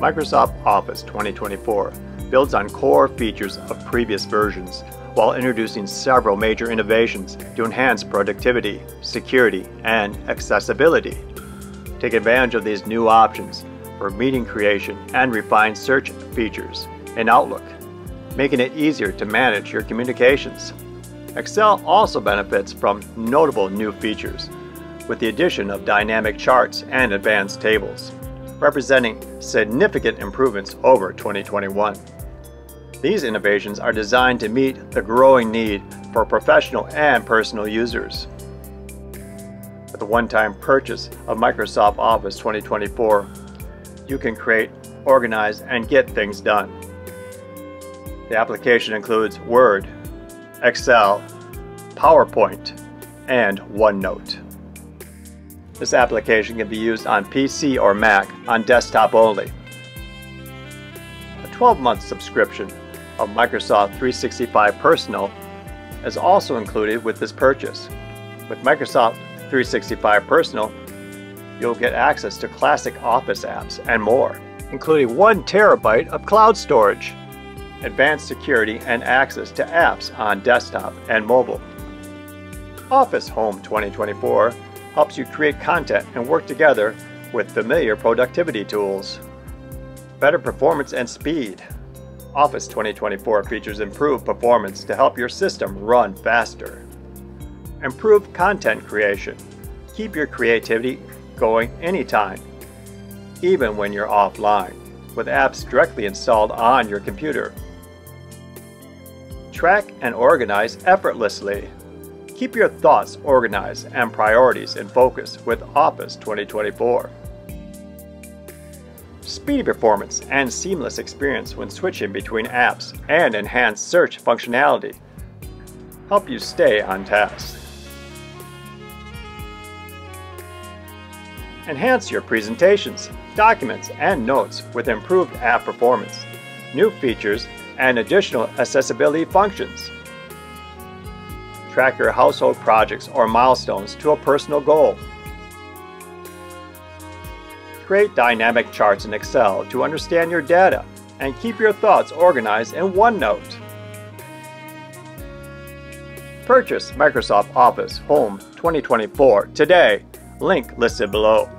Microsoft Office 2024 builds on core features of previous versions while introducing several major innovations to enhance productivity, security, and accessibility. Take advantage of these new options for meeting creation and refined search features in Outlook, making it easier to manage your communications. Excel also benefits from notable new features with the addition of dynamic charts and advanced tables, representing significant improvements over 2021. These innovations are designed to meet the growing need for professional and personal users. With a one-time purchase of Microsoft Office 2024, you can create, organize, and get things done. The application includes Word, Excel, PowerPoint, and OneNote. This application can be used on PC or Mac on desktop only. A 12-month subscription of Microsoft 365 Personal is also included with this purchase. With Microsoft 365 Personal, you'll get access to classic Office apps and more, including 1 terabyte of cloud storage, advanced security, and access to apps on desktop and mobile. Office Home 2024 helps you create content and work together with familiar productivity tools. Better performance and speed Office 2024 features improved performance to help your system run faster. Improved content creation. Keep your creativity going anytime, even when you're offline, with apps directly installed on your computer. Track and organize effortlessly. Keep your thoughts organized and priorities in focus with Office 2024 speedy performance, and seamless experience when switching between apps, and enhanced search functionality help you stay on task. Enhance your presentations, documents, and notes with improved app performance, new features, and additional accessibility functions. Track your household projects or milestones to a personal goal Create dynamic charts in Excel to understand your data and keep your thoughts organized in OneNote. Purchase Microsoft Office Home 2024 today. Link listed below.